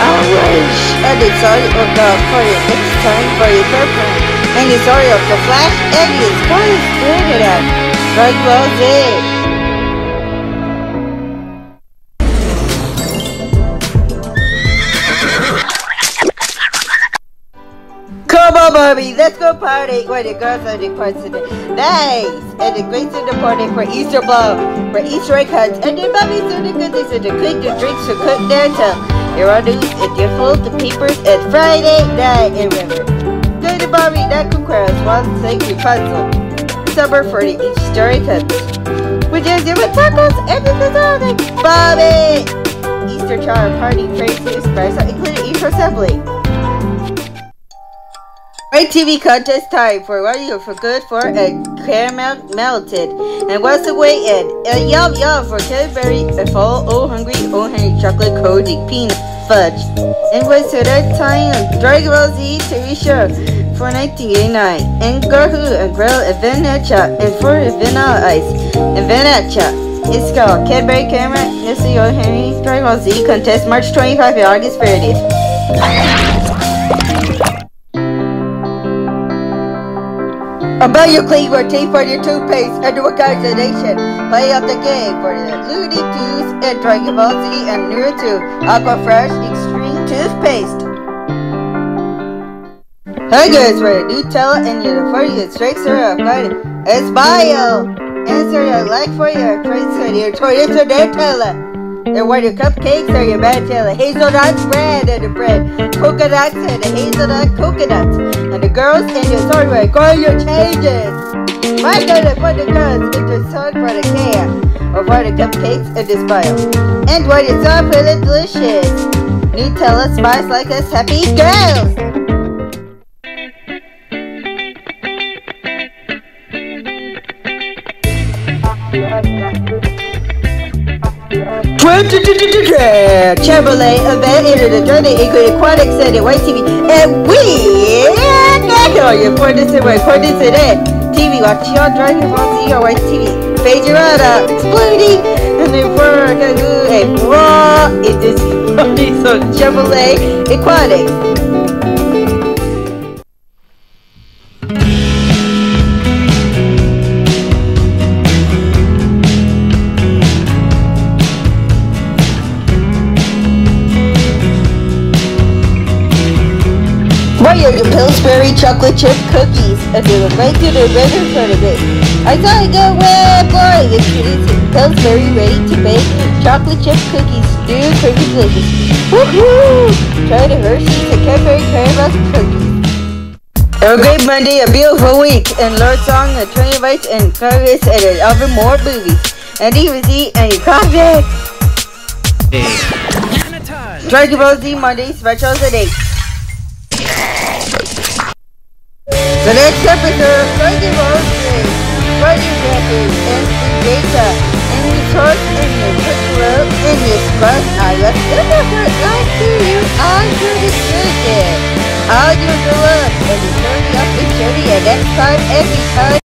Outrage! And the story of the for the next time for your purpose. And the story of the Flash and boys created at Dragon Ball Z. Come Bobby, let's go party where the girls are the president. Nice! And the greats in the party for Easter blow, for Easter egg hunts, and the Bobby's are the goodies and the quick the drinks are cooked there till you're on the and you fold the papers at Friday night in River. Go to that could cross one you puzzle. Summer for the Easter egg hunts. Which is your tacos and the Bobby! Easter charm party crazy espresso including Easter assembly. Right TV contest time for what you for good for a caramel melted. And what's the way in? A yum yum for Cadbury a full oh hungry oh hungry chocolate coating peanut fudge. And what's the right time Dragon Ball Z TV show for 1989. And Garhu and Grill and Vanilla and for Vanilla Ice and Vanilla It's called Cadbury Caramilk. This is your Henry Dragon Ball Z contest March 25 and August 30th. About your clean your teeth for your toothpaste organization. Play up the game for the Looney Tunes and Dragon Ball Z and Naruto Aquafresh Extreme Toothpaste. Hi guys, we're Nutella and your for your strikes are upgraded. It's bio. Answer your like for your and your of Nutella. And what your cupcakes are your Nutella, hazelnut bread and the bread, coconuts and the hazelnut coconuts and the girls in your sword will call your changes. My goodness, put the girls into sword for the care, or for the cupcakes in this bio. And what is so really delicious. Nutella smiles like us happy girls. Chevrolet event into the journey including Equinox and YTV and we are you for this and recording today. TV watch your Dragon Ball Z or YTV. Phagerata exploding. And then for a raw it is so Chevrolet Equinox. Warrior the Pillsbury chocolate chip cookies. If you look right to the red in front of it. I thought I'd go way boy. Cuties Pillsbury ready to bake chocolate chip cookies. New creamy delicious. Woohoo! Try the Hershey's and Cadbury Caramel cookies. Have a great Monday, a beautiful week, and Lord Song, and Tony Bites, and Congress, and other more movies. And even Z, and your coffee. Dragon Ball Z Monday specials at 8. The next episode Friday Mostly, Friday Records, and data, and the source in the quick road in this bus, I was super like to you all through the circuit. All your love, and you turn up the journey, and next time, every time.